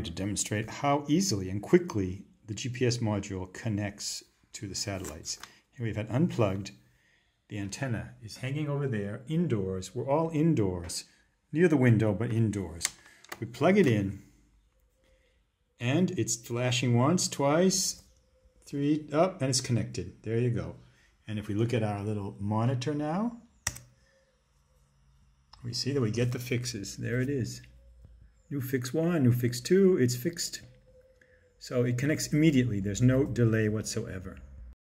trying to demonstrate how easily and quickly the GPS module connects to the satellites. Here we've had unplugged. The antenna is hanging over there indoors. We're all indoors, near the window, but indoors. We plug it in and it's flashing once, twice, three, up, oh, and it's connected. There you go. And if we look at our little monitor now, we see that we get the fixes. There it is. New fix one, new fix two, it's fixed. So it connects immediately. There's no delay whatsoever.